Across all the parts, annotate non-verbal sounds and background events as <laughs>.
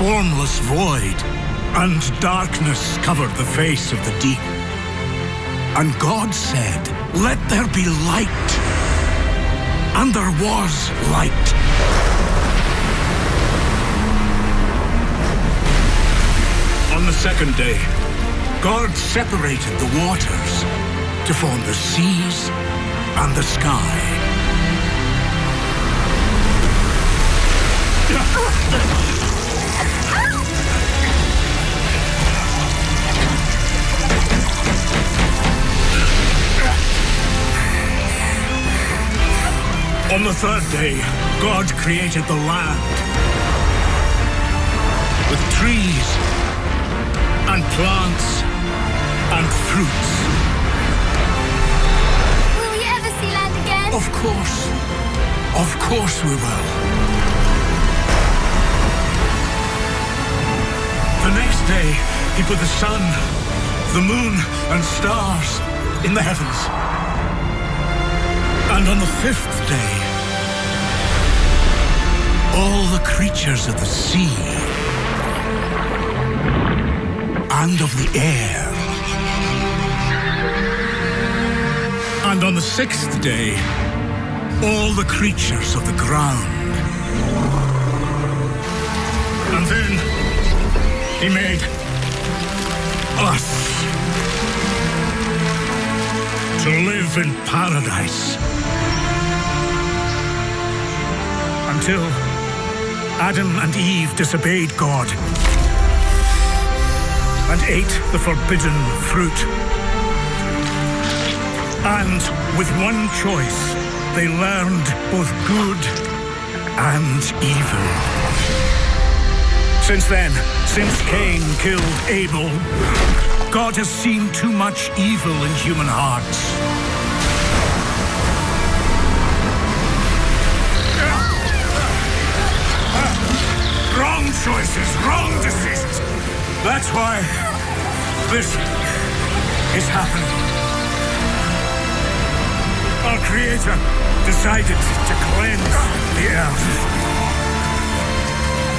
formless void, and darkness covered the face of the deep. And God said, Let there be light. And there was light. On the second day, God separated the waters to form the seas and the sky. <laughs> On the third day, God created the land with trees and plants and fruits. Will we ever see land again? Of course. Of course we will. The next day, he put the sun, the moon, and stars in the heavens. And on the fifth day, all the creatures of the sea and of the air. And on the sixth day, all the creatures of the ground. And then he made us to live in paradise. Until Adam and Eve disobeyed God and ate the forbidden fruit. And with one choice, they learned both good and evil. Since then, since Cain killed Abel, God has seen too much evil in human hearts. Choices, wrong decisions. That's why this is happening. Our Creator decided to cleanse the earth.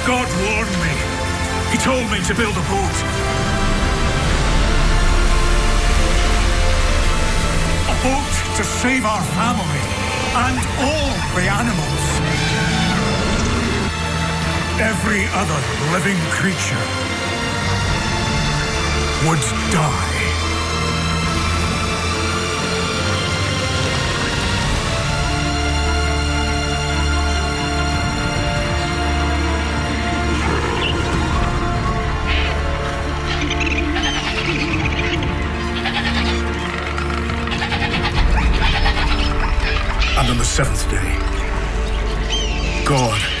God warned me. He told me to build a boat. A boat to save our family and all the animals. Every other living creature would die. And on the seventh day, God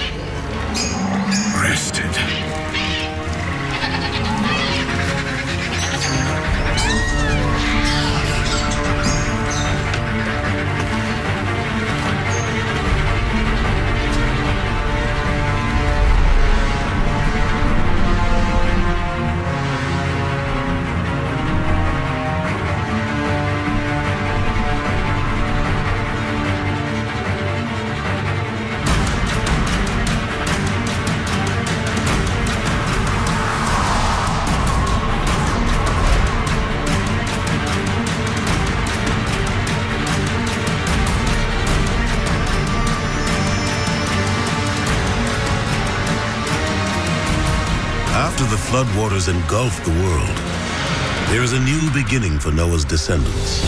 floodwaters engulfed the world, there is a new beginning for Noah's descendants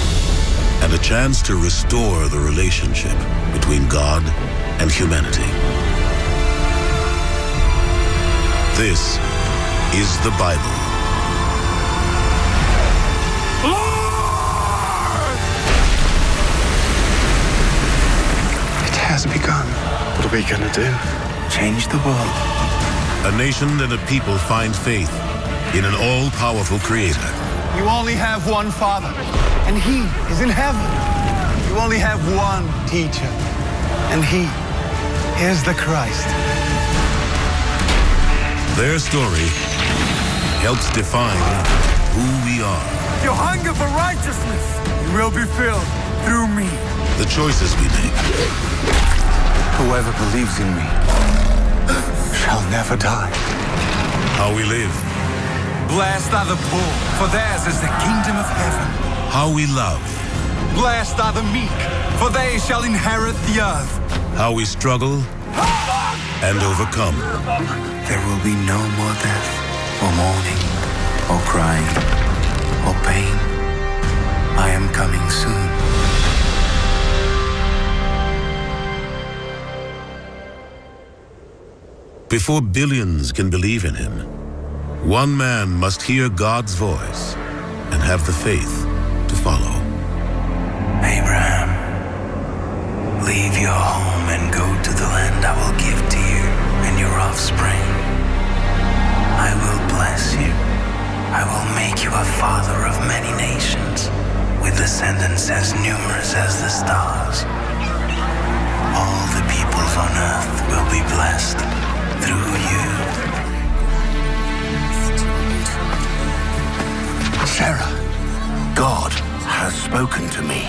and a chance to restore the relationship between God and humanity. This is the Bible. It has begun. What are we gonna do? Change the world. A nation and a people find faith in an all-powerful creator. You only have one father, and he is in heaven. You only have one teacher, and he is the Christ. Their story helps define who we are. Your hunger for righteousness, you will be filled. through me. The choices we make. Whoever believes in me shall never die. How we live. Blessed are the poor, for theirs is the kingdom of heaven. How we love. Blessed are the meek, for they shall inherit the earth. How we struggle and overcome. There will be no more death, or mourning, or crying, or pain. I am coming soon. Before billions can believe in him, one man must hear God's voice and have the faith to follow. Abraham, leave your home and go to the land I will give to you and your offspring. I will bless you. I will make you a father of many nations, with descendants as numerous as the stars. All the peoples on earth will be blessed through you. Sarah, God has spoken to me.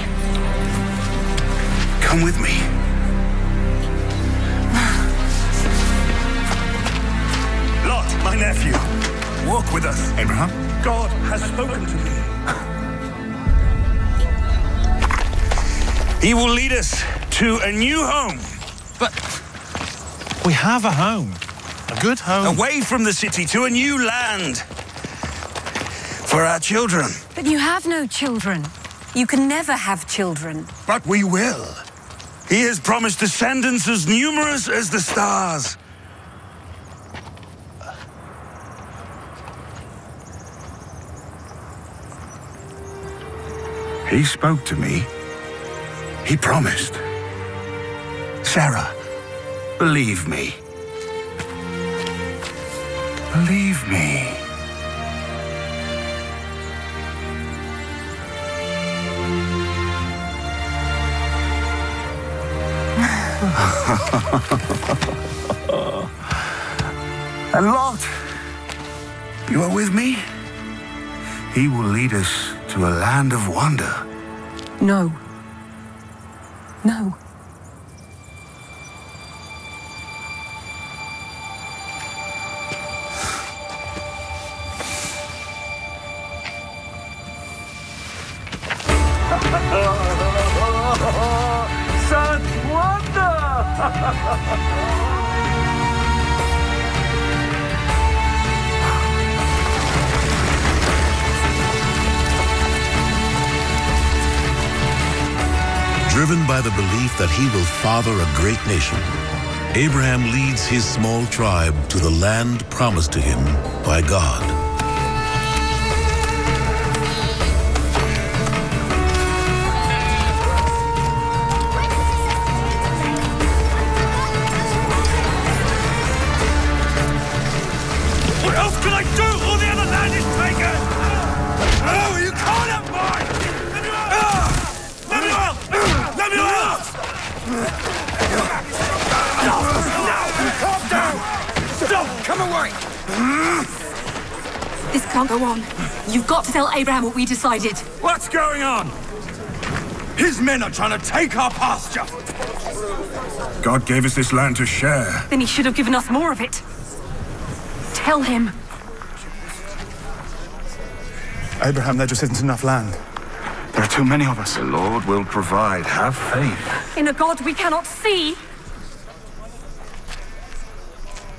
Come with me. Lot, my nephew, walk with us. Abraham, God has spoken to me. He will lead us to a new home, We have a home. A good home. away from the city to a new land. For our children. But you have no children. You can never have children. But we will. He has promised descendants as numerous as the stars. He spoke to me. He promised. Sarah, believe me. Believe me. <laughs> And Lot, you are with me? He will lead us to a land of wonder. No. No. Driven by the belief that he will father a great nation, Abraham leads his small tribe to the land promised to him by God. Can't go on. You've got to tell Abraham what we decided. What's going on? His men are trying to take our pasture! God gave us this land to share. Then he should have given us more of it. Tell him. Abraham, there just isn't enough land. There are too many of us. The Lord will provide. Have faith. In a God we cannot see.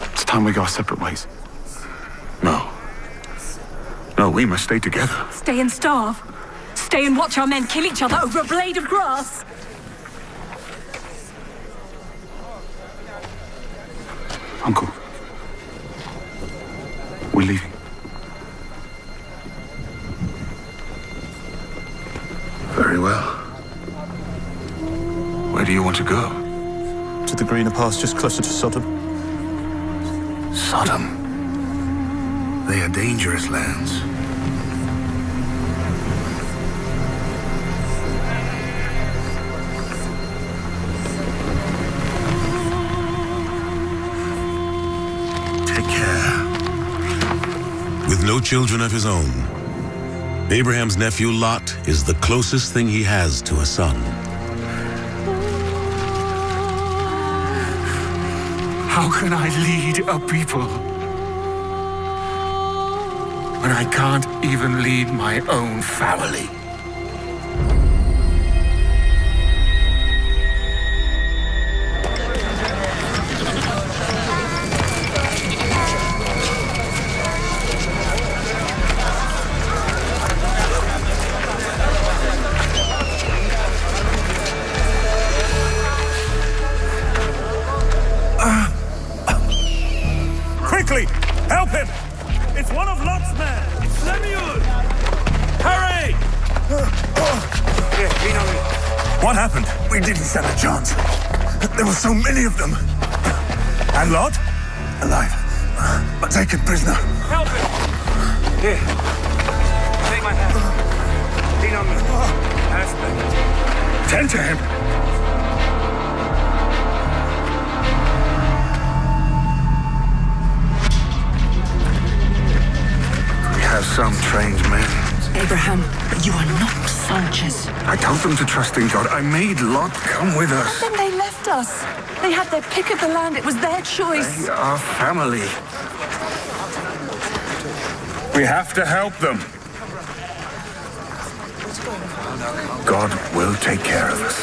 It's time we go our separate ways. No. No, we must stay together. Stay and starve. Stay and watch our men kill each other over a blade of grass. Uncle. We're leaving. Very well. Where do you want to go? To the greener pastures closer to Sodom. Sodom. They are dangerous lands. No children of his own, Abraham's nephew Lot is the closest thing he has to a son. How can I lead a people when I can't even lead my own family? What happened? We didn't stand a chance. There were so many of them. And Lot? Alive. But taken prisoner. Help him! Here. Take my hand. Lean on me. That's better. Tend to him. We have some trained men. Abraham, you are not soldiers. I told them to trust in God. I made Lot come with us. And Then they left us. They had their pick of the land. It was their choice. They are family. We have to help them. God will take care of us.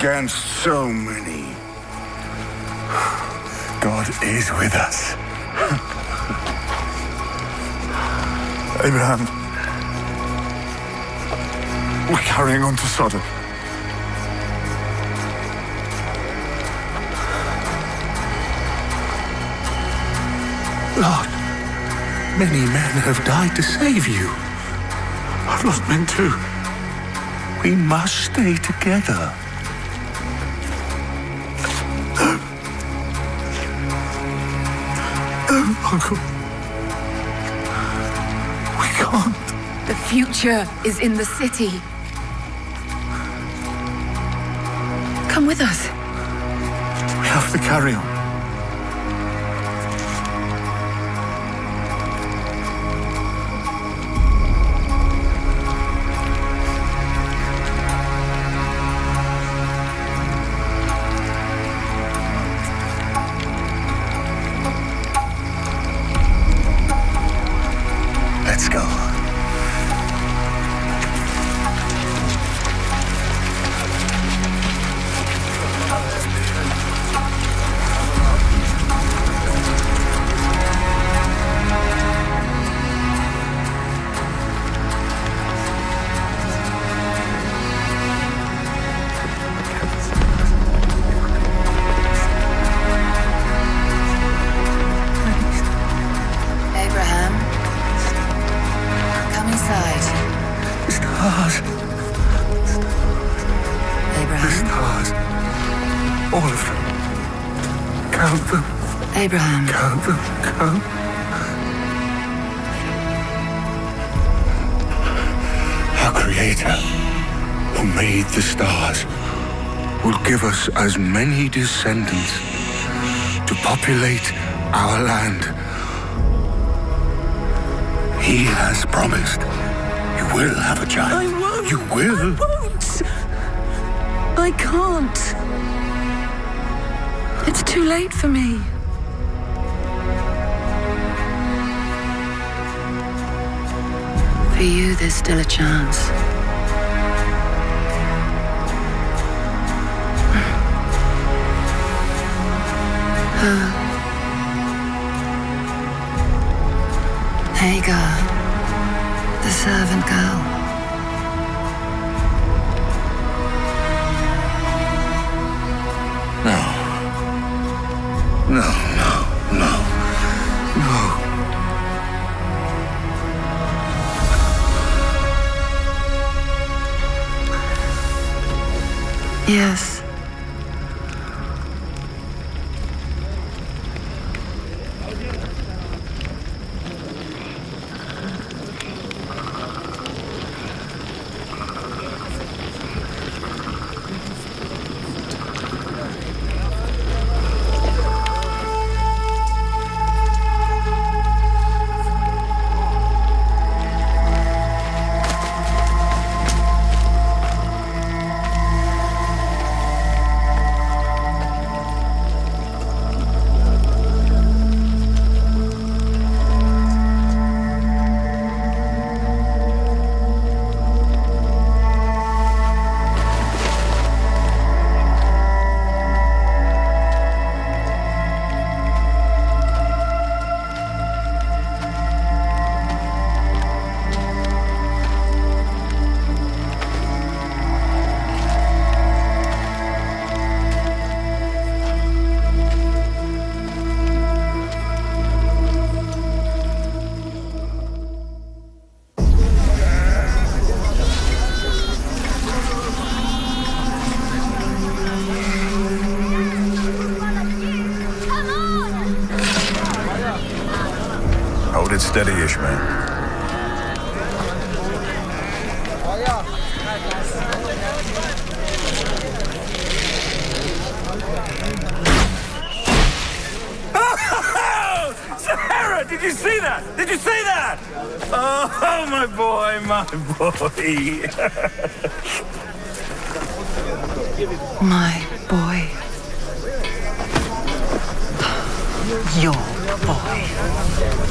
Against so many. God is with us. <laughs> Abraham. We're carrying on to Sodom. Lot, many men have died to save you. I've lost men too. We must stay together. Uncle. We can't. The future is in the city. Come with us. We have to carry on. Abraham. Go, go. Our Creator, who made the stars, will give us as many descendants to populate our land. He has promised you will have a child. I won't. You will. I won't. I can't. It's too late for me. For you, there's still a chance. <sighs> Oh. Her. Hagar, Hold it steady, Ishmael. <laughs> Sarah, did you see that? Did you see that? Oh, my boy, my boy. My boy. Your boy.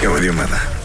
Go with your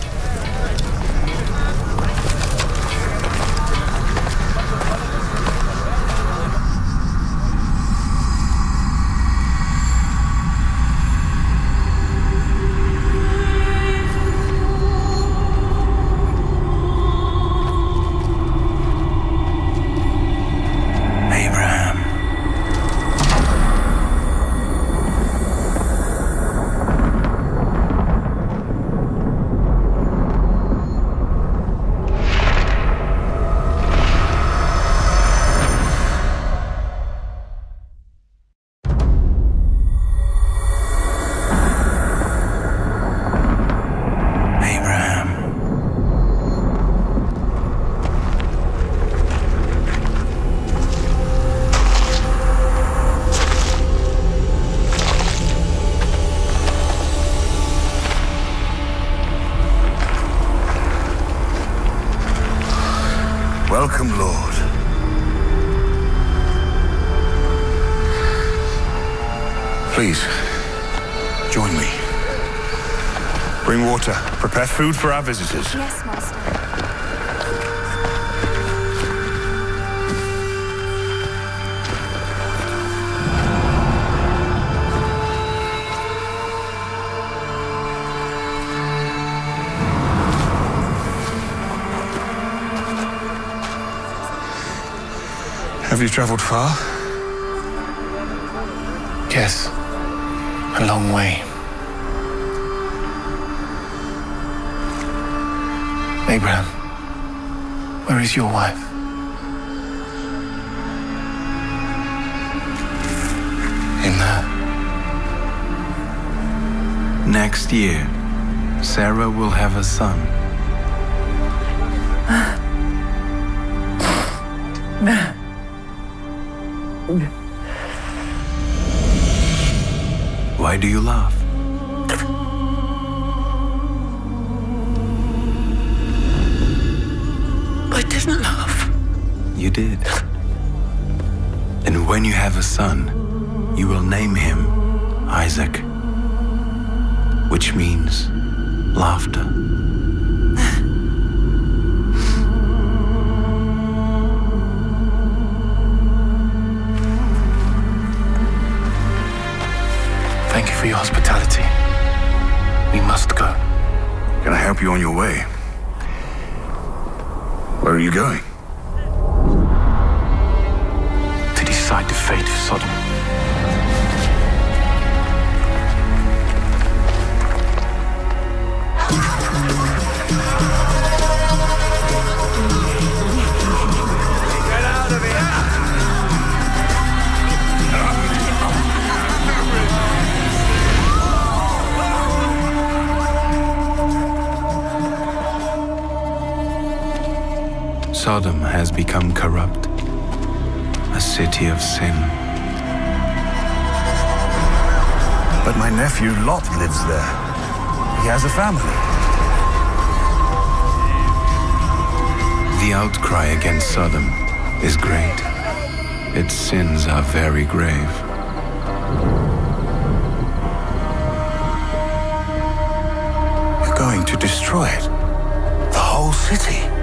food for our visitors. Yes, Master. Have you traveled far? Yes. A long way. Abraham, where is your wife? in there. Next year, Sarah will have a son. Why do you laugh? Did. And when you have a son, you will name him Isaac, which means laughter. Thank you for your hospitality. We must go. Can I help you on your way? Where are you going? Sodom. Sodom has become corrupt, a city of sin. But my nephew Lot lives there. He has a family. The outcry against Sodom is great. Its sins are very grave. You're going to destroy it. The whole city.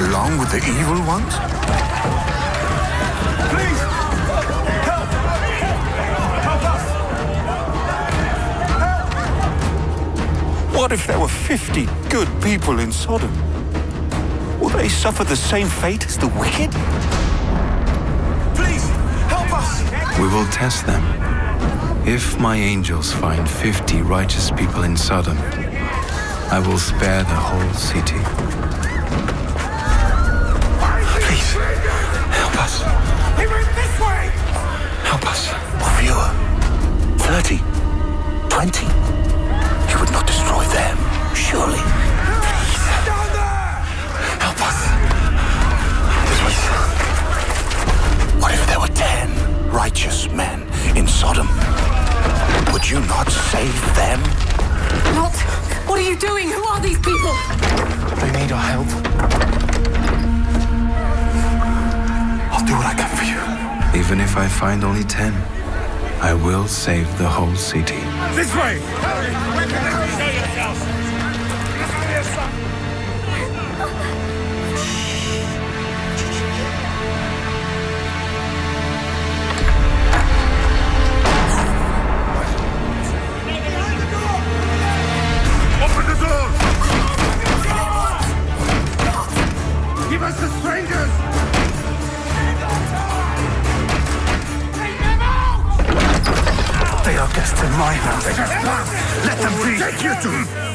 Along with the evil ones? Please! Help! Help us! What if there were 50 good people in Sodom? Will they suffer the same fate as the wicked? Please! Help us! We will test them. If my angels find 50 righteous people in Sodom, I will spare the whole city. Help us. Fewer. Thirty. Twenty. You would not destroy them, surely. Down there! Help us. Please. What if there were ten righteous men in Sodom? Would you not save them? What? What are you doing? Who are these people? They need our help. Even if I find only 10, I will save the whole city. This way! Open the door! Give us the strangers! Are guests in my house. Let them be. Take you to.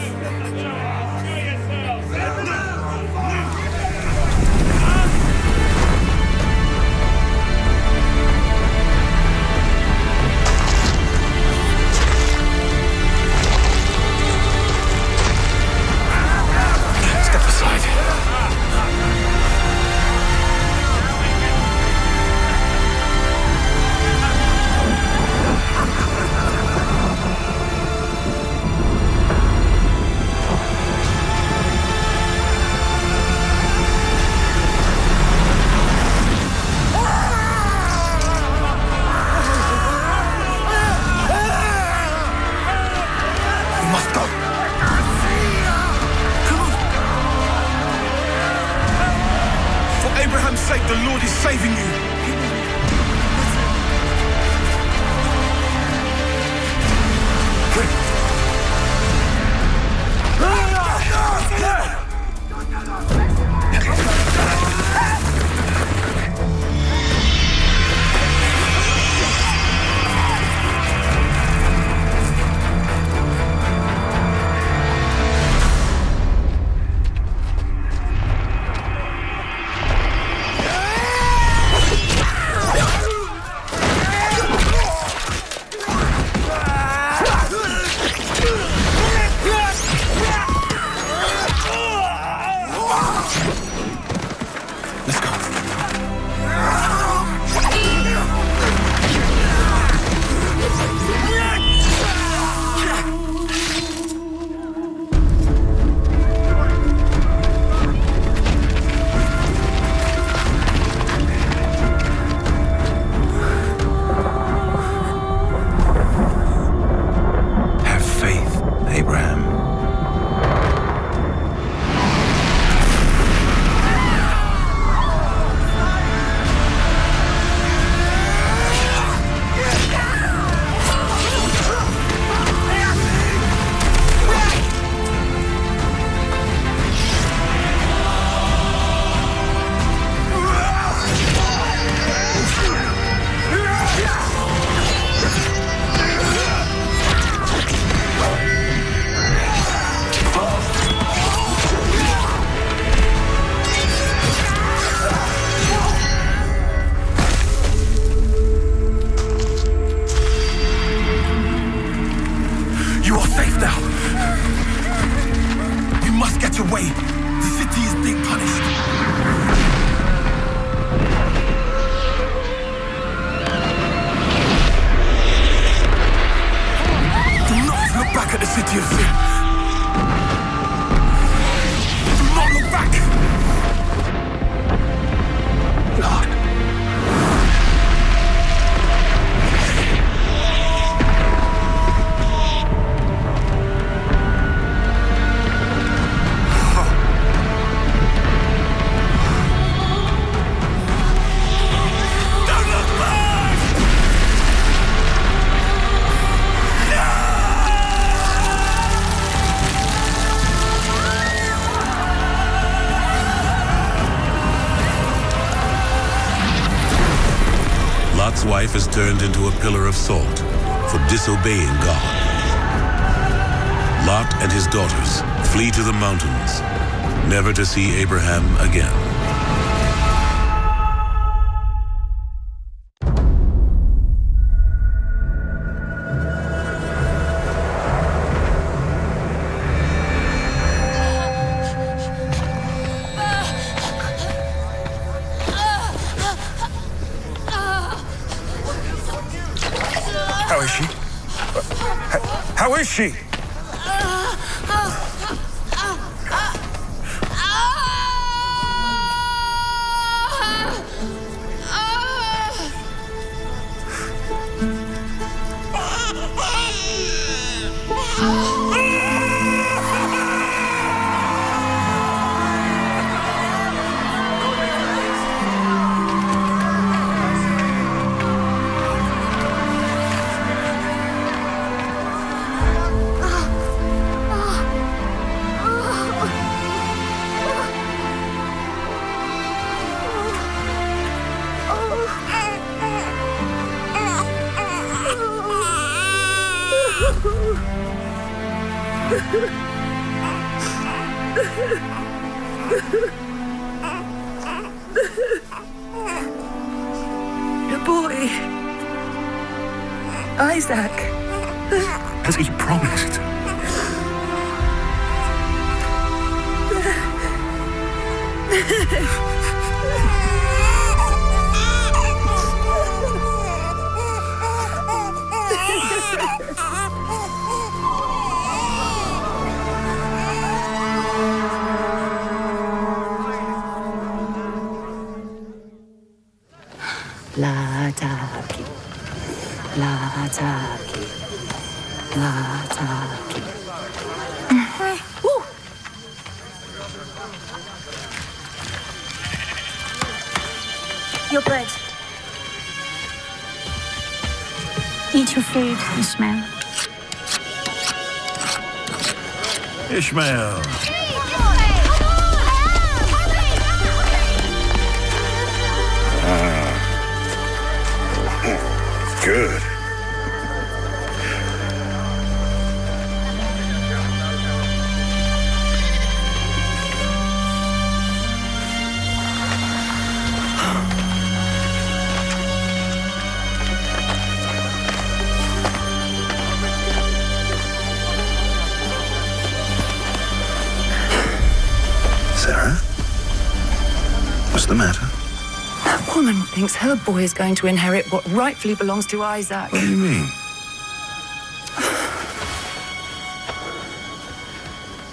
Boy is going to inherit what rightfully belongs to Isaac. What do you mean?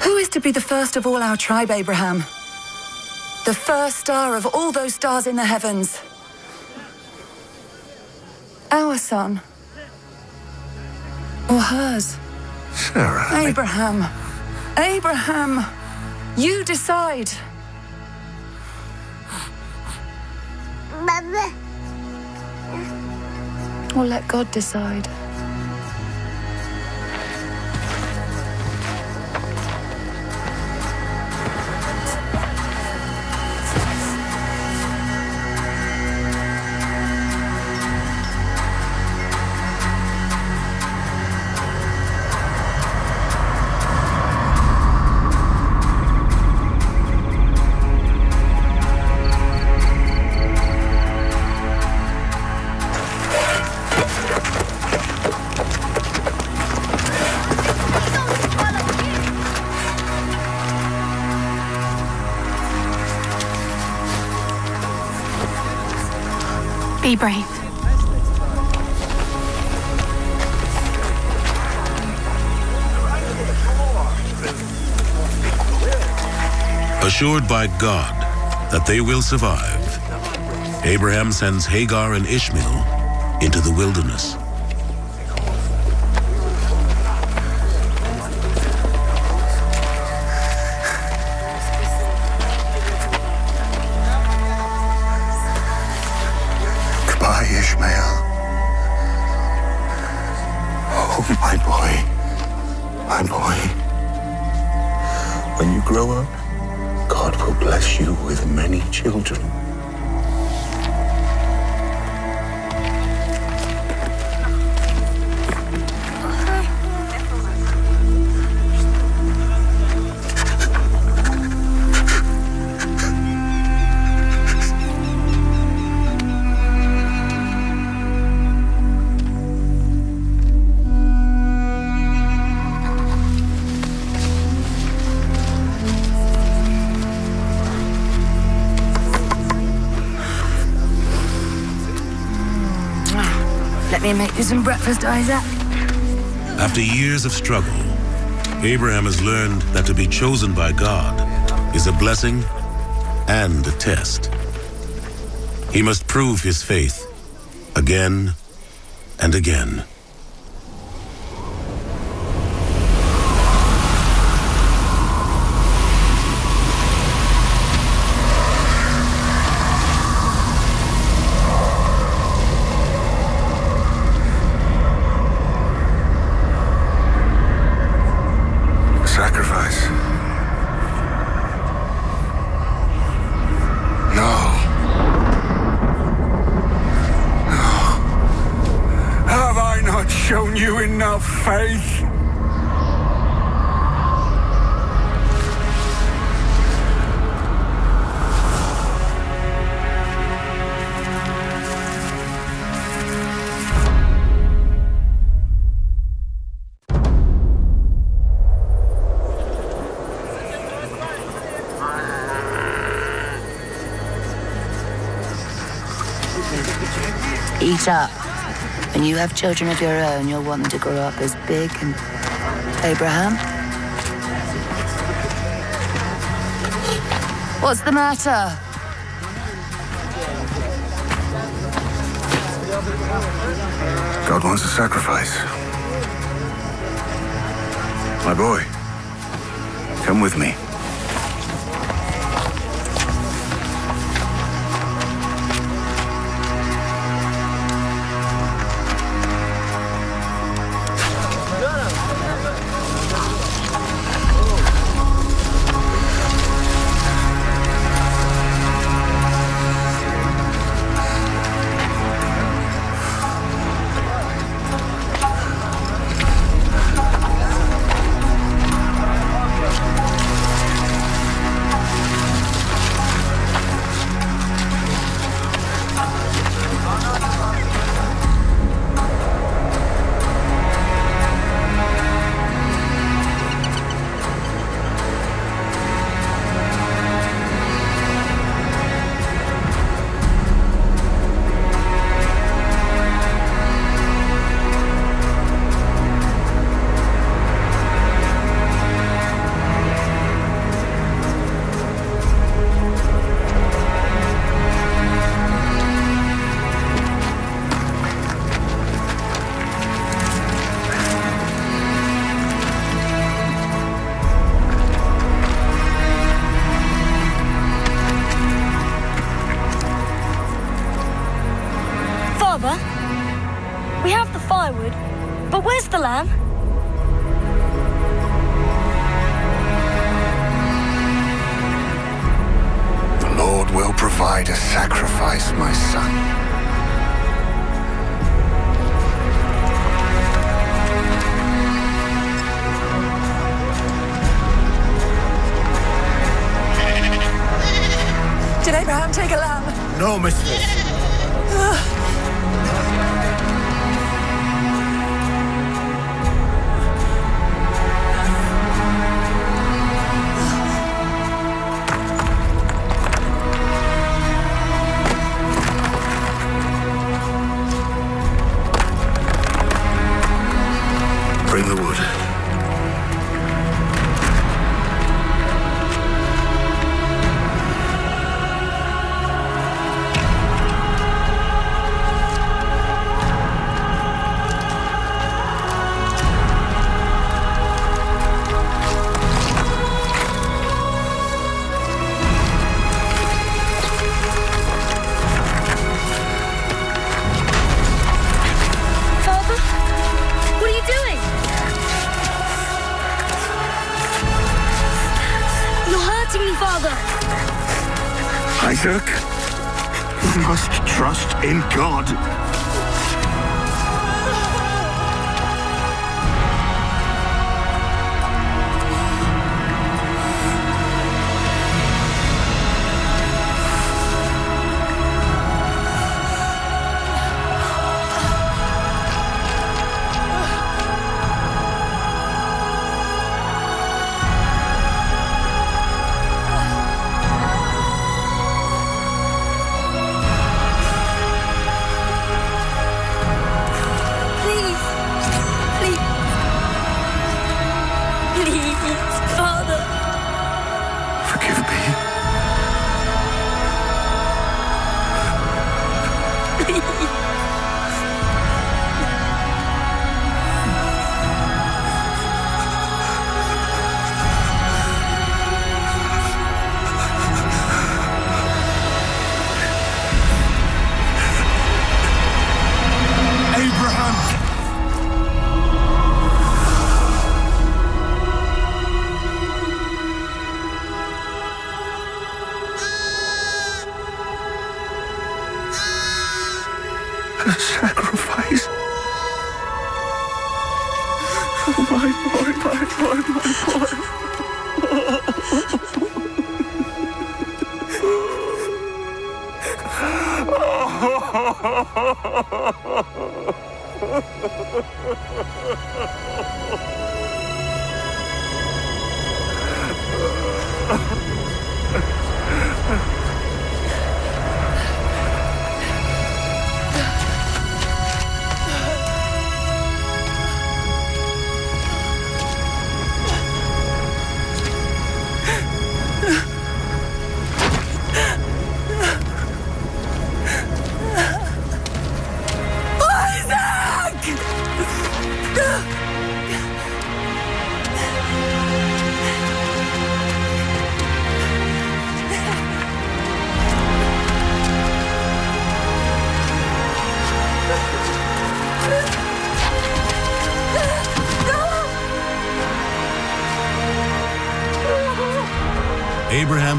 Who is to be the first of all our tribe, Abraham? The first star of all those stars in the heavens. Our son. Or hers. Sarah. I- Abraham. Abraham. You decide. Or let God decide. Brave. Assured by God that they will survive, Abraham sends Hagar and Ishmael into the wilderness. Breakfast, Isaac. After years of struggle, Abraham has learned that to be chosen by God is a blessing and a test. He must prove his faith again and again. Eat up. When you have children of your own, you'll want them to grow up as big and. Abraham? What's the matter? God wants a sacrifice. My boy, come with me.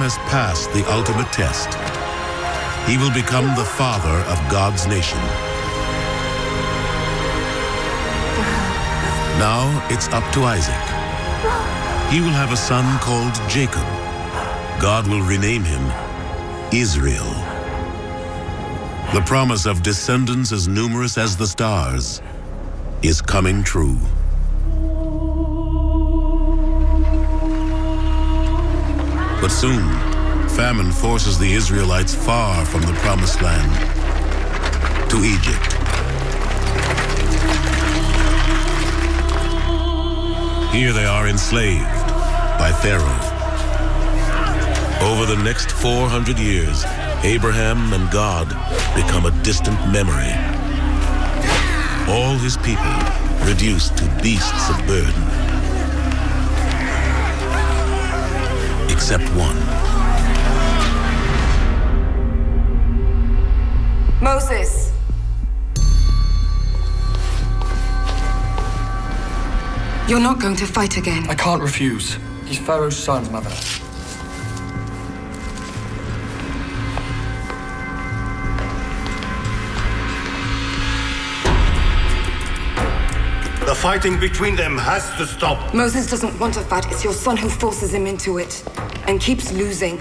Has passed the ultimate test. He will become the father of God's nation. Now it's up to Isaac. He will have a son called Jacob. God will rename him Israel. The promise of descendants as numerous as the stars is coming true. But soon, famine forces the Israelites far from the promised land to Egypt. Here they are enslaved by Pharaoh. Over the next 400 years, Abraham and God become a distant memory. All his people reduced to beasts of burden. Except one. Moses! You're not going to fight again. I can't refuse. He's Pharaoh's son, Mother. The fighting between them has to stop. Moses doesn't want a fight. It's your son who forces him into it and keeps losing.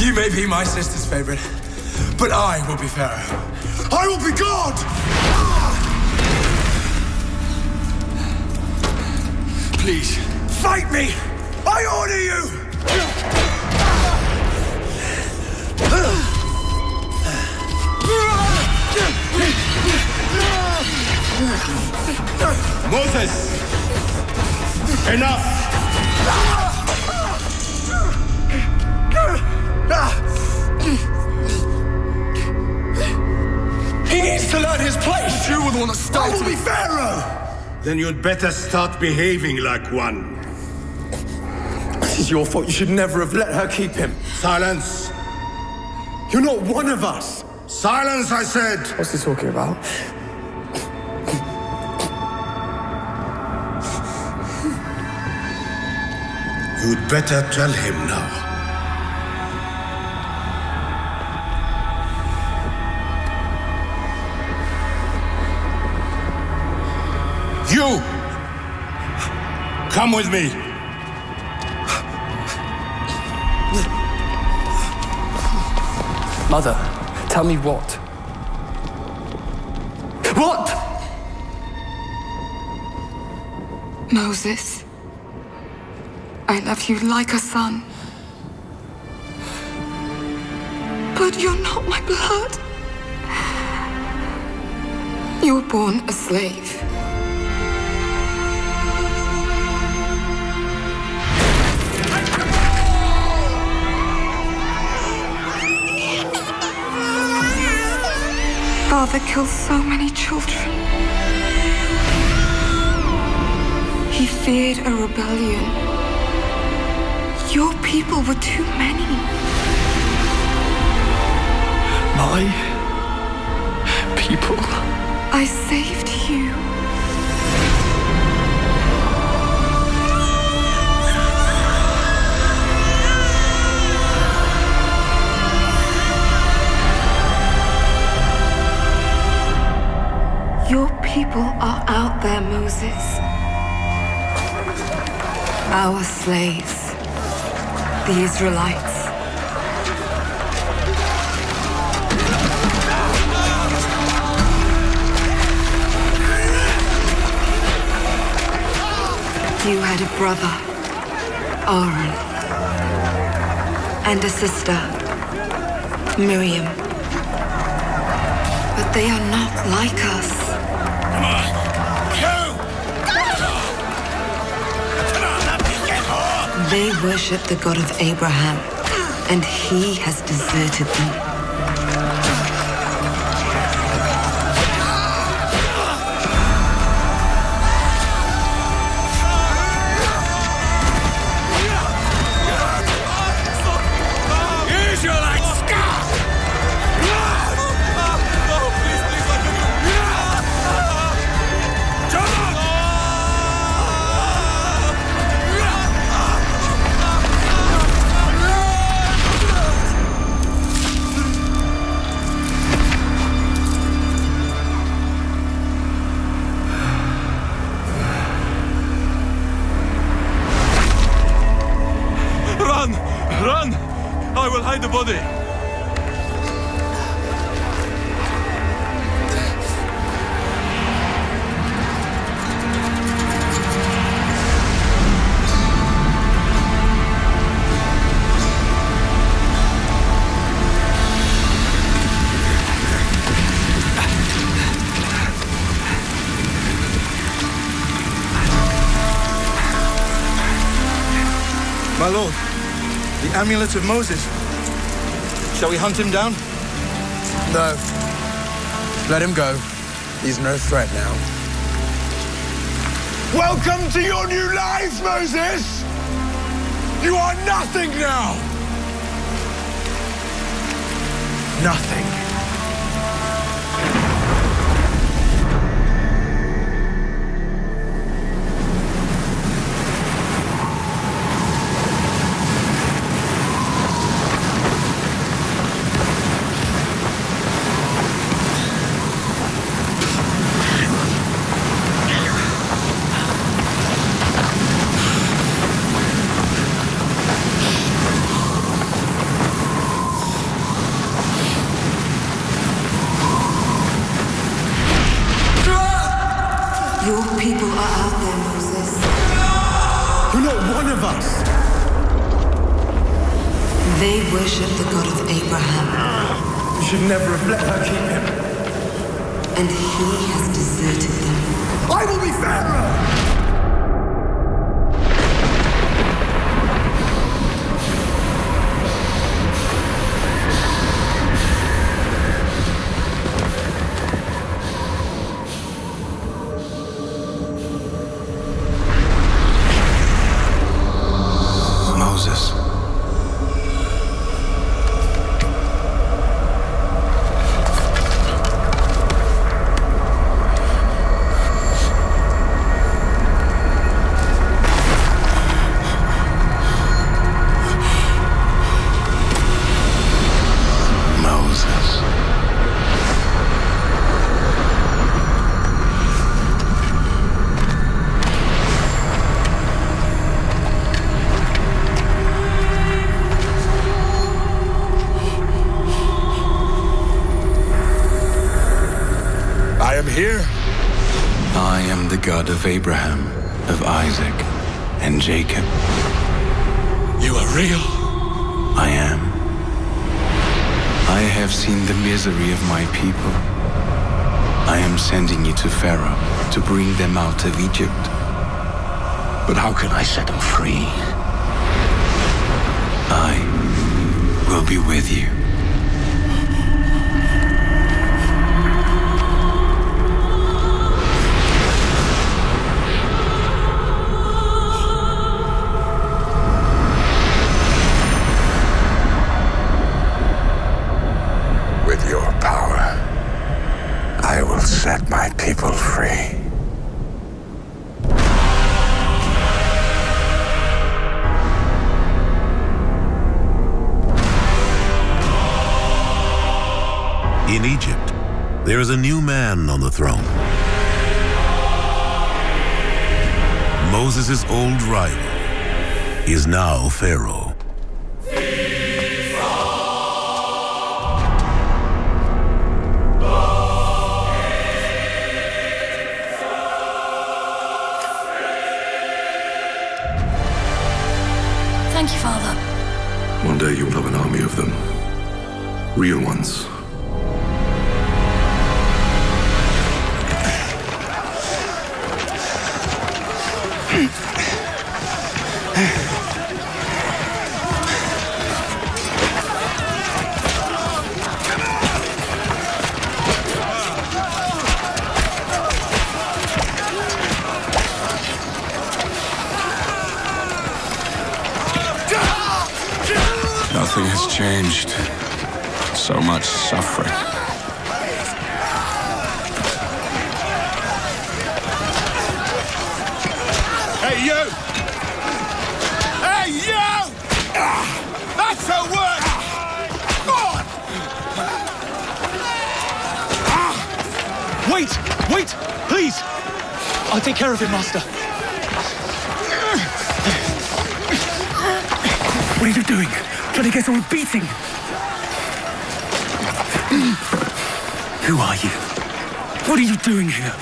You may be my sister's favorite, but I will be Pharaoh. I will be God! Please, fight me! I order you! Moses! Enough! He needs to learn his place! You were the one that started I will be. Pharaoh! Then you'd better start behaving like one. This is your fault. You should never have let her keep him. Silence! You're not one of us! Silence, I said! What's he talking about? You'd better tell him now. You! Come with me! Mother, tell me what? What? Moses, I love you like a son. But you're not my blood. You were born a slave. Father killed so many children. He feared a rebellion. Your people were too many. My people. I saved you. Your people are out there, Moses. Our slaves the Israelites. You had a brother, Aaron, and a sister, Miriam. But they are not like us. They worship the God of Abraham, and he has deserted them. The amulet of Moses. Shall we hunt him down? No. Let him go. He's no threat now. Welcome to your new life, Moses! You are nothing now! Nothing. Should never have let her keep him. and he has deserted them. I will be Pharaoh! Abraham, of Isaac, and Jacob. You are real. I am. I have seen the misery of my people. I am sending you to Pharaoh to bring them out of Egypt. But how can I set them free? I will be with you. A new man on the throne. Moses' old rival, is now Pharaoh. Wait! Please! I'll take care of him, Master. What are you doing? Trying to get all beating? Who are you? What are you doing here?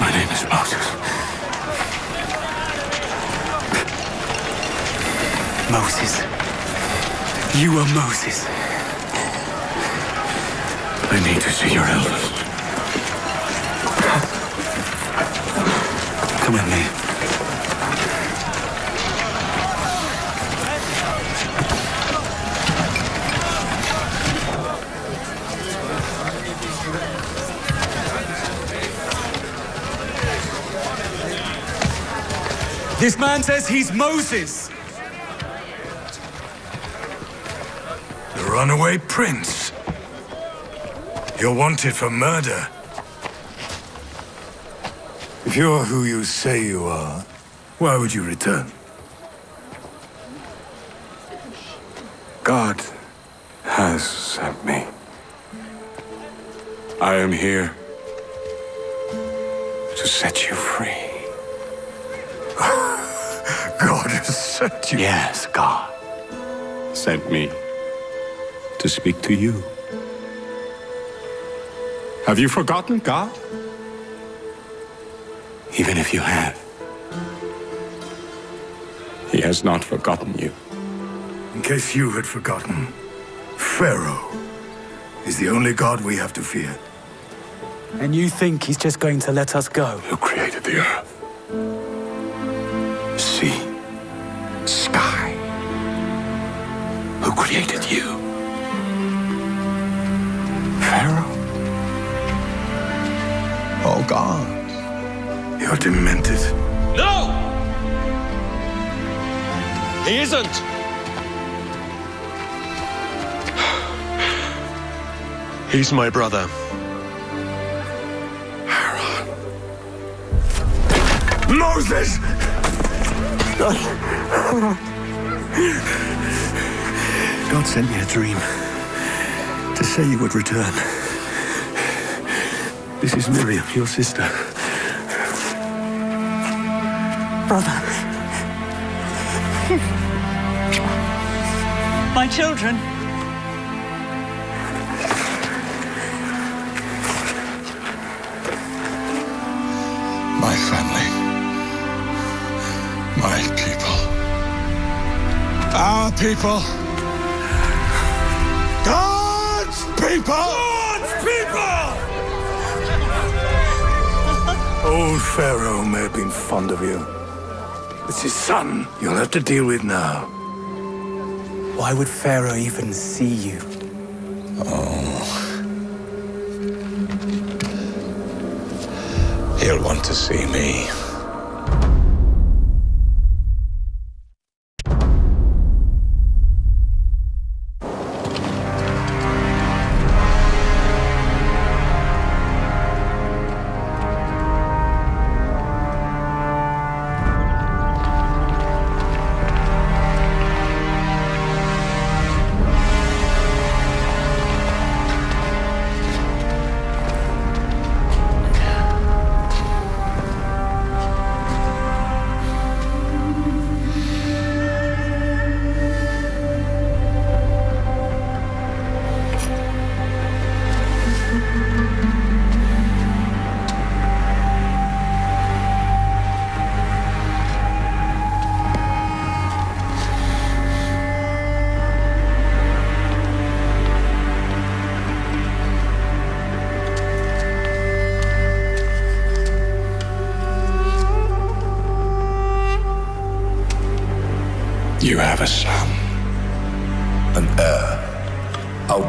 My name is Moses. Moses. You are Moses. I need to see your elders. Come with me. This man says he's Moses. The runaway prince. You're wanted for murder. If you're who you say you are, why would you return? God has sent me. I am here to set you free. <laughs> God has sent you. Yes, God sent me to speak to you. Have you forgotten God? Even if you have, He has not forgotten you. In case you had forgotten, Pharaoh is the only god we have to fear. And you think he's just going to let us go? Who created the earth, sea, sky? Who created you? Pharaoh? Oh, God. You're demented. No! He isn't! He's my brother. Aaron. Moses! God sent me a dream to say you would return. This is Miriam, your sister. Brother. My children. My family. My people. Our people. God's people! God's people! Old Pharaoh may have been fond of you. It's his son you'll have to deal with now. Why would Pharaoh even see you? Oh. He'll want to see me.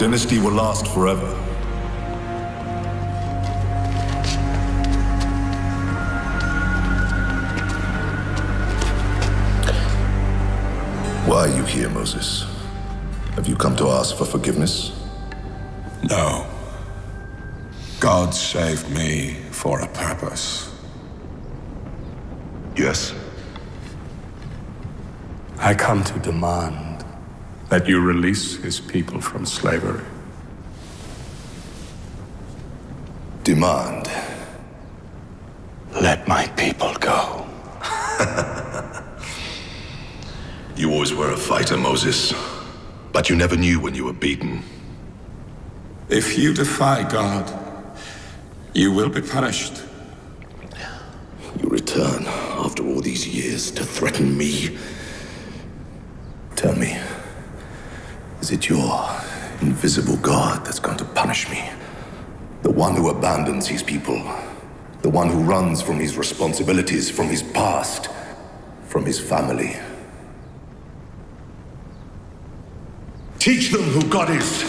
Dynasty will last forever. Why are you here, Moses? Have you come to ask for forgiveness? No. God saved me for a purpose. Yes? I come to demand that you release his people from slavery. Demand. Let my people go. <laughs> You always were a fighter, Moses. But you never knew when you were beaten. If you defy God, you will be punished. You return after all these years to threaten me. Tell me, is it your invisible God that's going to punish me? The one who abandons his people? The one who runs from his responsibilities, from his past, from his family? Teach them who God is.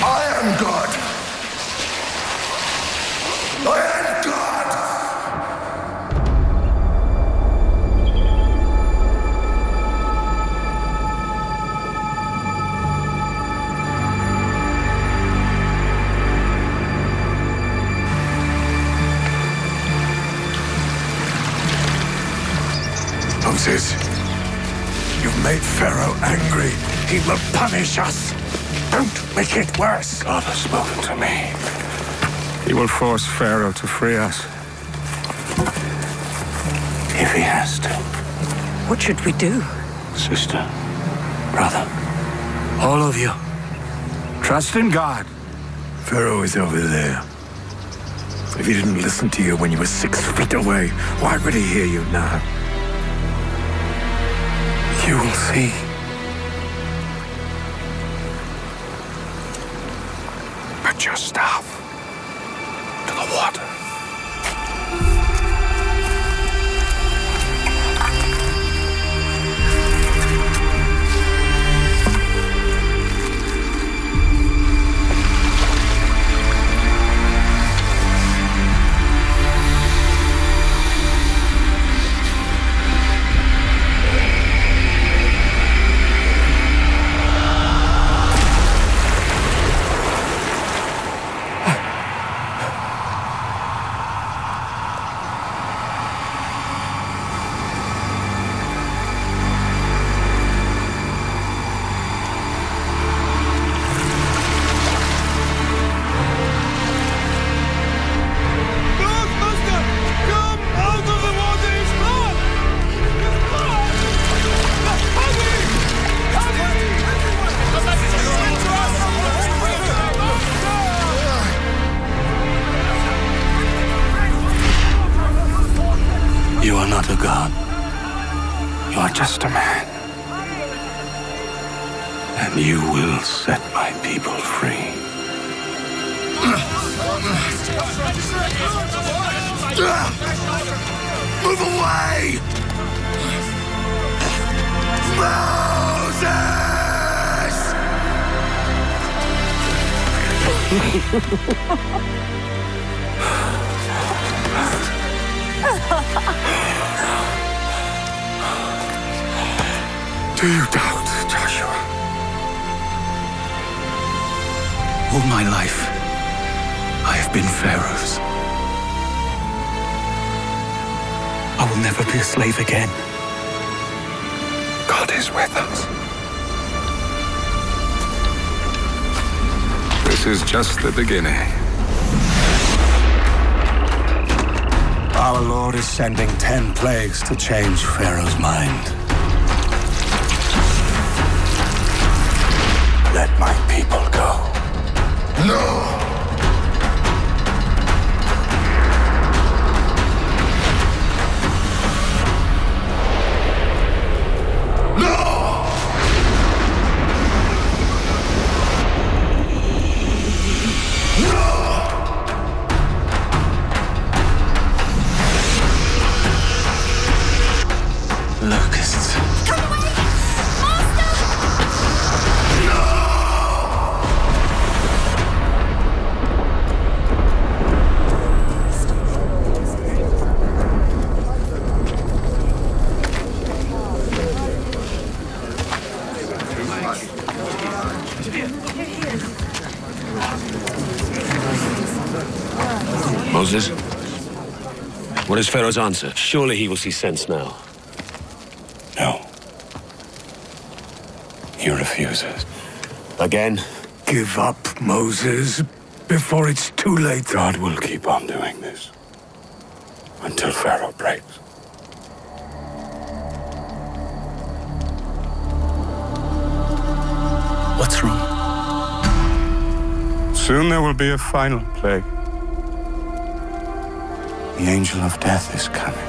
I am God. Angry. He will punish us. Don't make it worse. God has spoken to me. He will force Pharaoh to free us. If he has to. What should we do? Sister, brother, all of you, trust in God. Pharaoh is over there. If he didn't listen to you when you were six feet away, why would he hear you now? You will see. Do you doubt, Joshua? All my life, I have been Pharaoh's. I will never be a slave again. God is with us. This is just the beginning. Our Lord is sending ten plagues to change Pharaoh's mind. Let my people go. No! What is Pharaoh's answer? Surely he will see sense now. No. He refuses. Again? Give up, Moses, before it's too late. God will keep on doing this until Pharaoh breaks. What's wrong? Soon there will be a final plague. The angel of death is coming.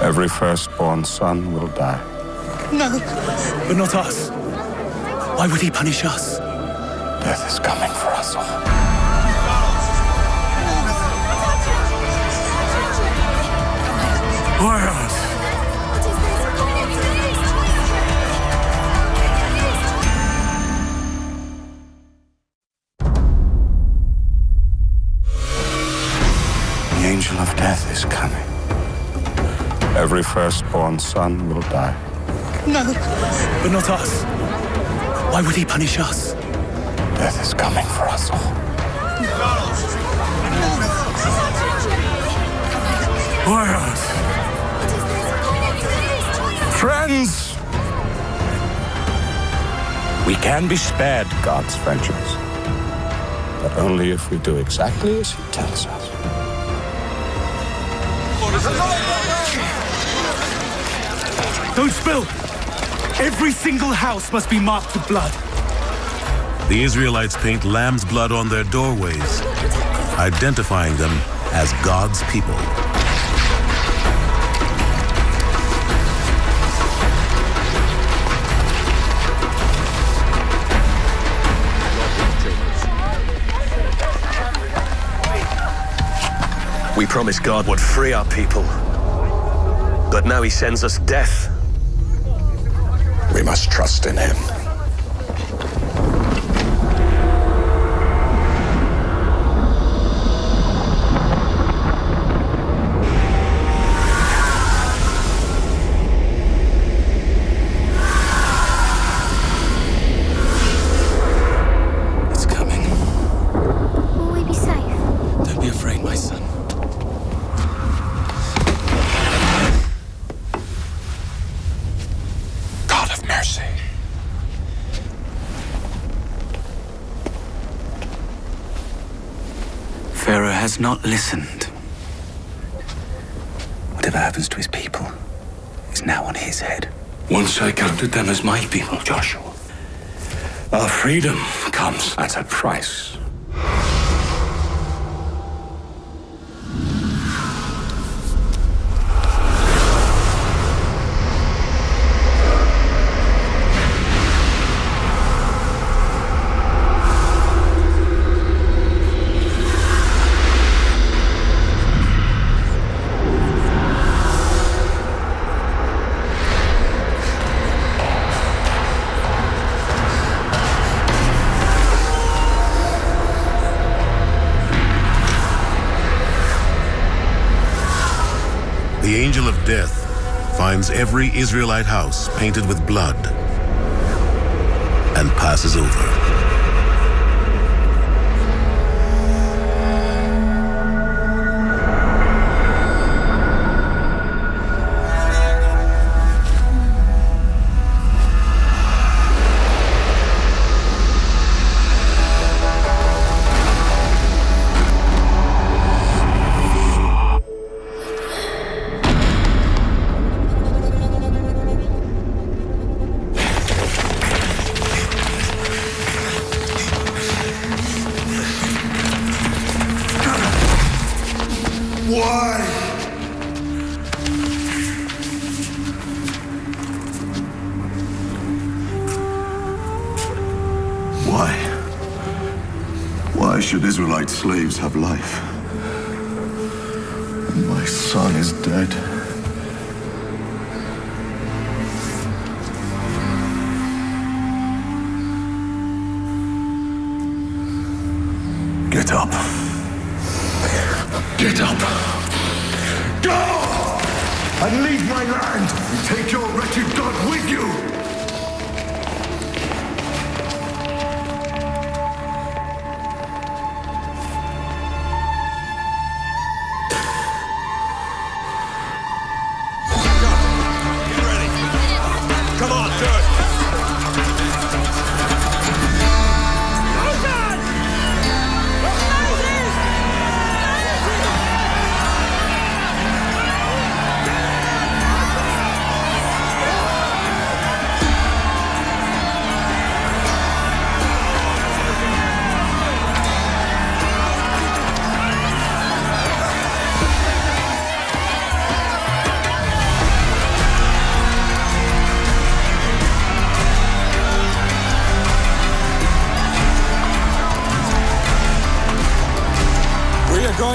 Every firstborn son will die. No, but not us. Why would he punish us? Death is coming for us all. Why firstborn son will die. No, but not us. Why would he punish us? Death is coming for us all. Why us? Friends! We can be spared God's vengeance. But only if we do exactly as he tells us. Don't spill! Every single house must be marked with blood. The Israelites paint lamb's blood on their doorways, identifying them as God's people. We promised God would free our people. But now he sends us death. Must trust in him. Not listened. Whatever happens to his people is now on his head. Once I counted them as my people, Joshua. Our freedom comes at a price. Every Israelite house painted with blood and passes over.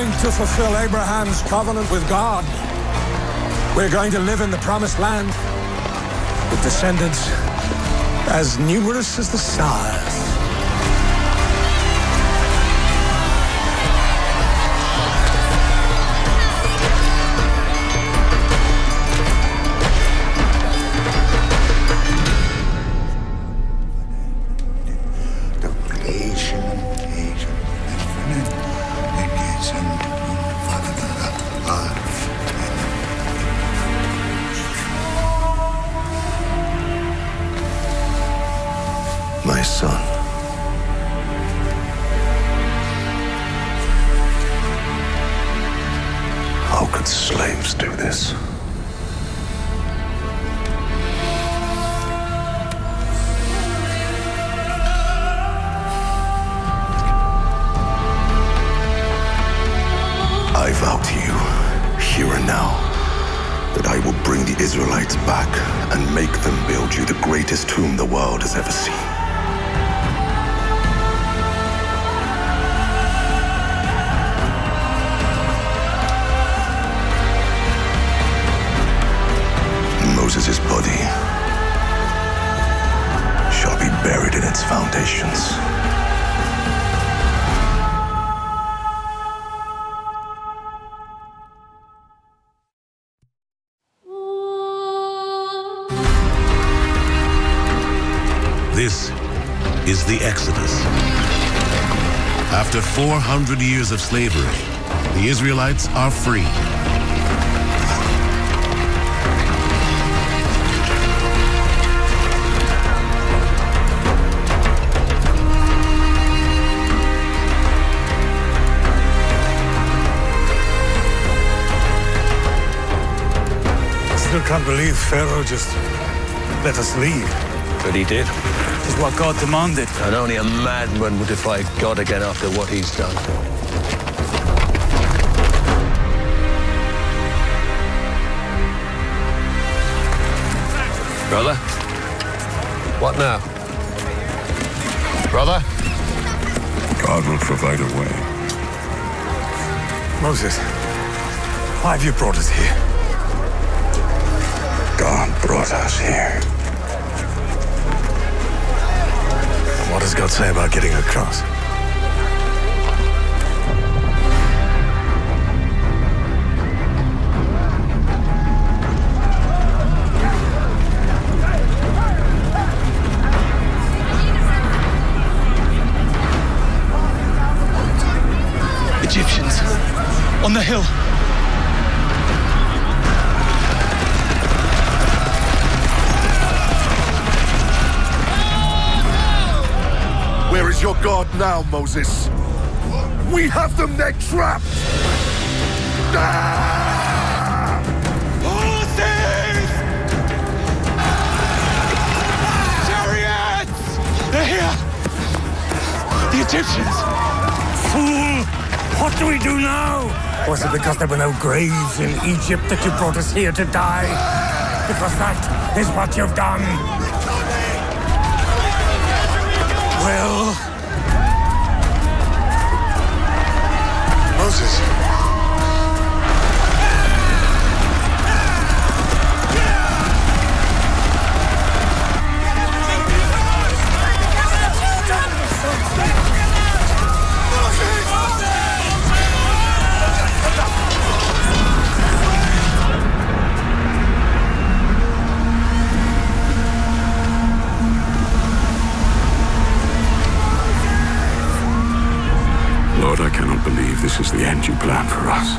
Going to fulfill Abraham's covenant with God. We're going to live in the promised land with descendants as numerous as the stars. Could slaves do this? I vow to you, here and now, that I will bring the Israelites back and make them build you the greatest tomb the world has ever seen. Foundations. This is the Exodus. After 400 years of slavery, the Israelites are free. Can't believe Pharaoh just let us leave. But he did. It's what God demanded. And only a madman would defy God again after what he's done. Brother? What now? Brother? God will provide a way. Moses, why have you brought us here? Brought us here. What does God say about getting across? Egyptians. On the hill. Is your God now, Moses? We have them neck trapped! Ah! Horses! Chariots! They're here! The Egyptians! Fool! What do we do now? Was it because there were no graves in Egypt that you brought us here to die? Because that is what you've done. Well, Moses. This is the end you plan for us.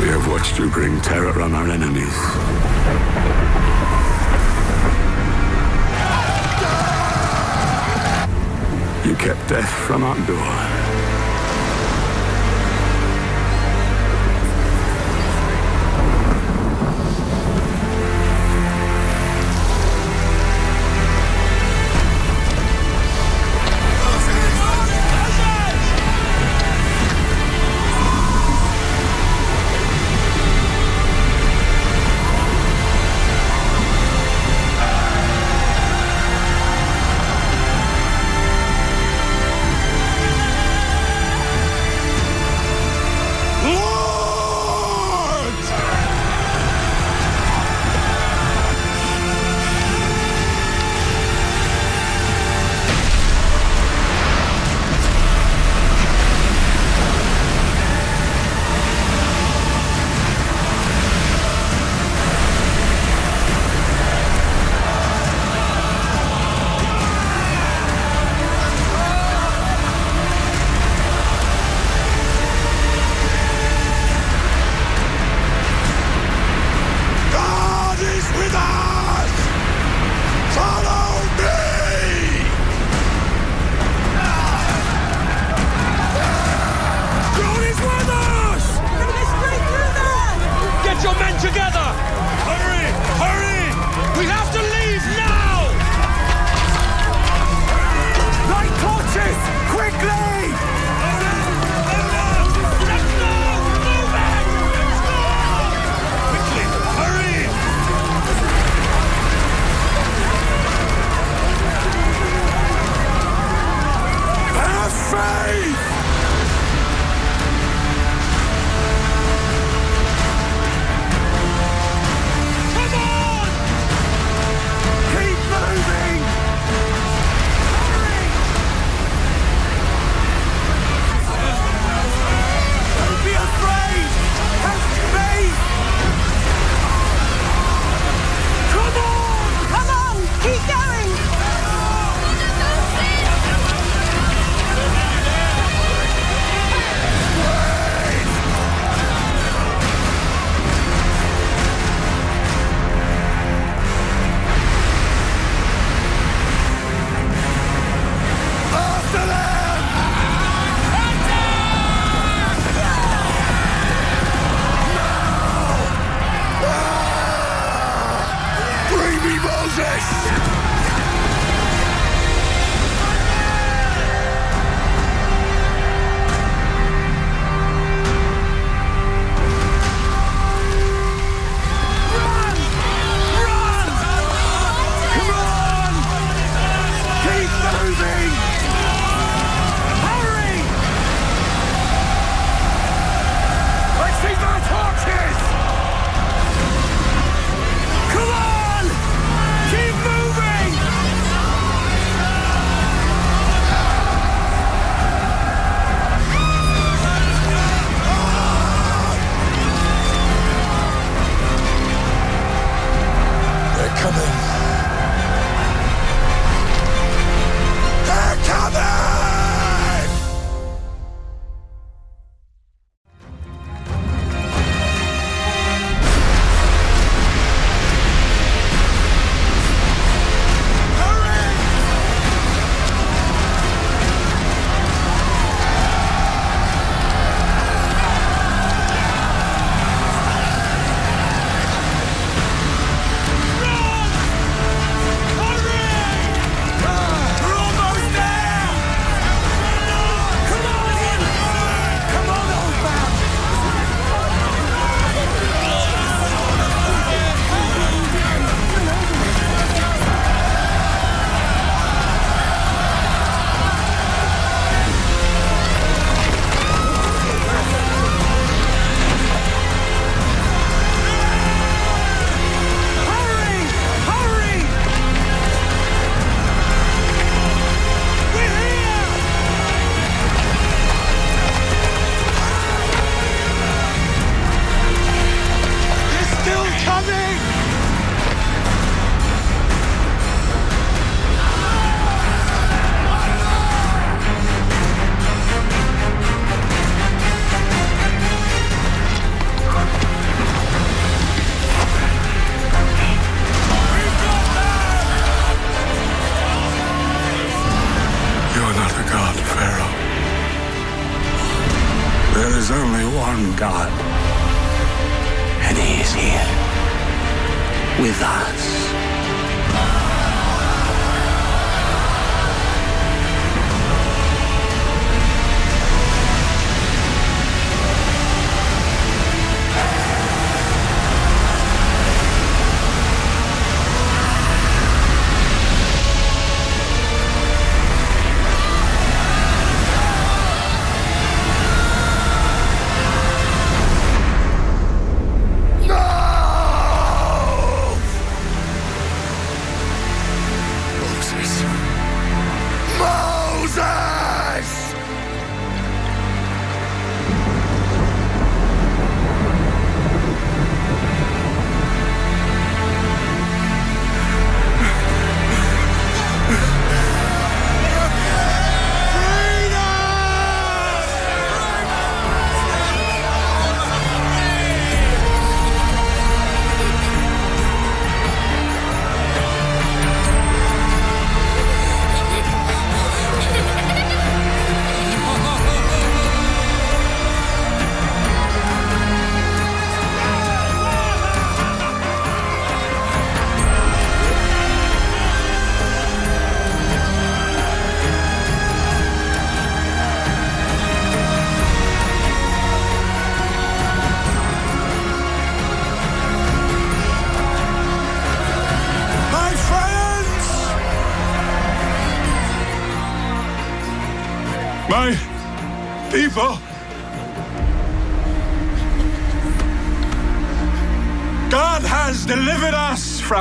We have watched you bring terror on our enemies. You kept death from our door.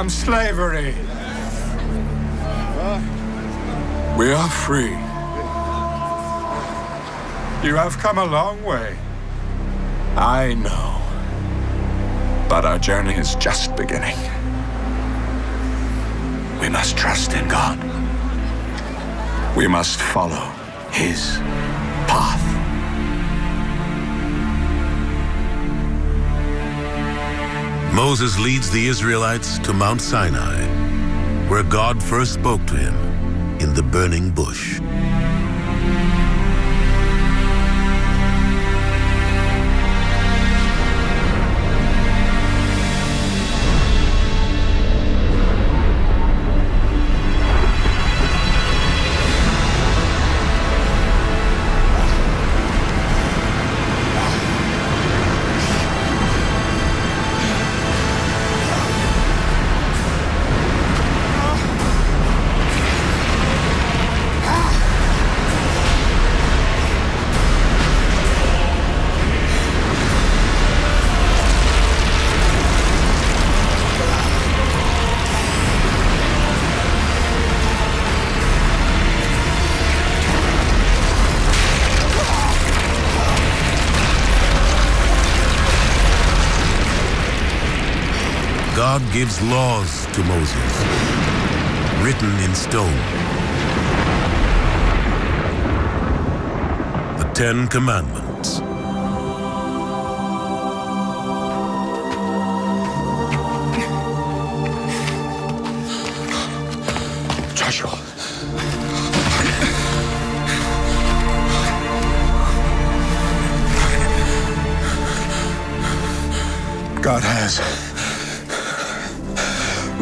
From slavery. We are free. You have come a long way. I know. But our journey is just beginning. We must trust in God. We must follow His Moses leads the Israelites to Mount Sinai, where God first spoke to him in the burning bush. Gives laws to Moses, written in stone. The Ten Commandments.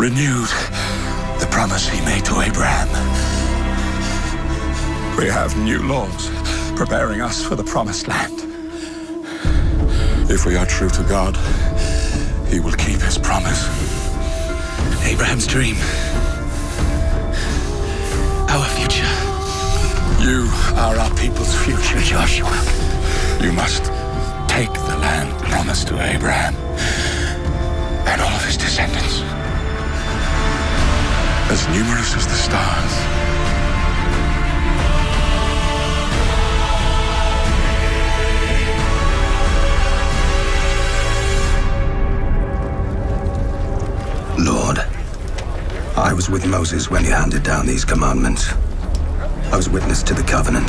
Renewed the promise he made to Abraham. We have new laws preparing us for the promised land. If we are true to God, he will keep his promise. Abraham's dream. Our future. You are our people's future, Joshua. You must take the land promised to Abraham and all of his descendants. As numerous as the stars. Lord, I was with Moses when he handed down these commandments. I was witness to the covenant,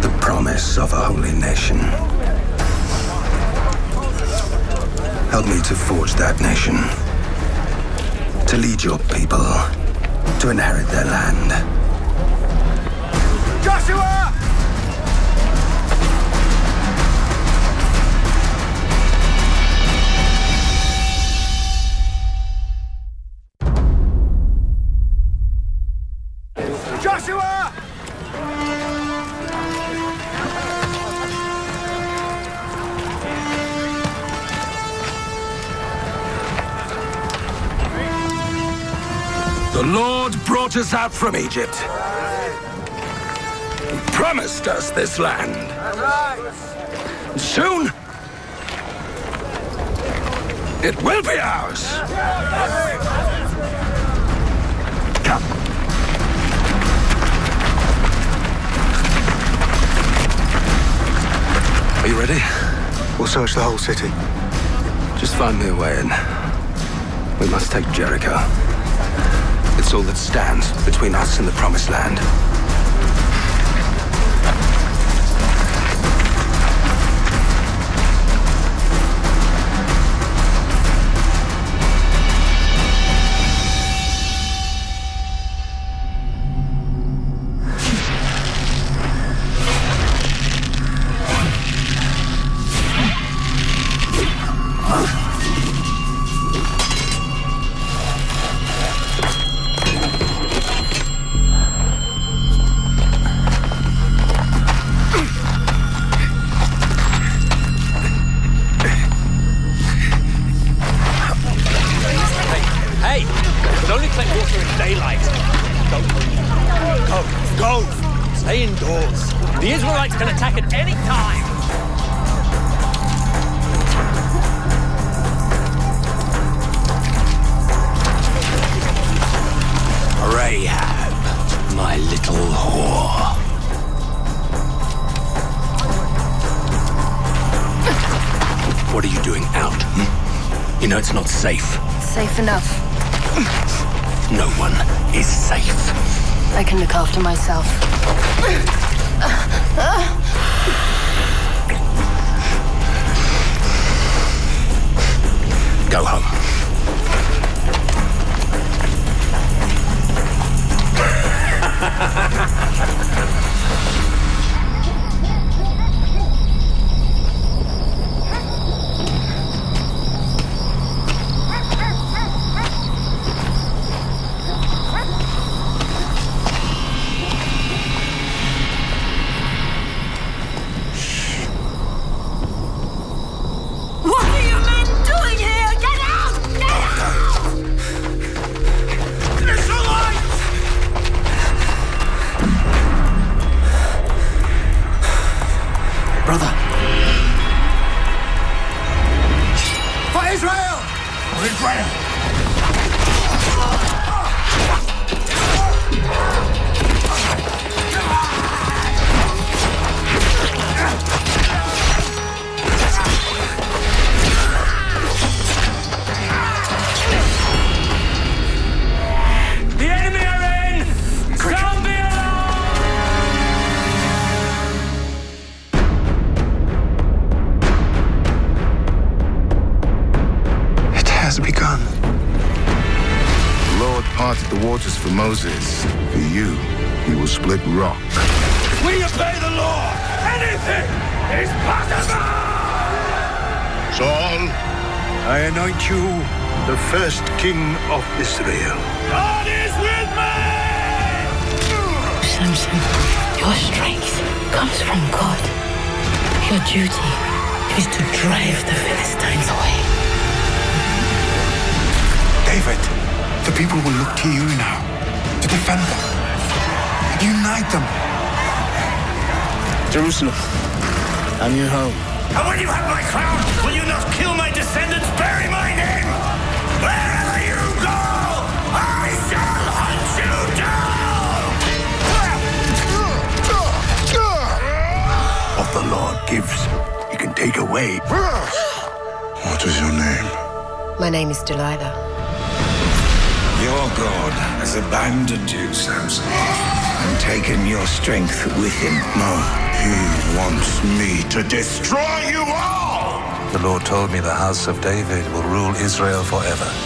the promise of a holy nation. Help me to forge that nation, to lead your people, to inherit their land. Joshua! us out from Egypt. He promised us this land. And soon, it will be ours. Come. Are you ready? We'll search the whole city. Just find me a way in. We must take Jericho all that stands between us and the promised land. me the house of David will rule Israel forever.